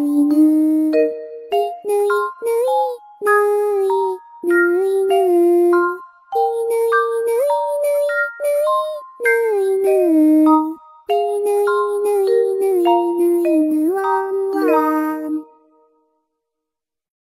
犬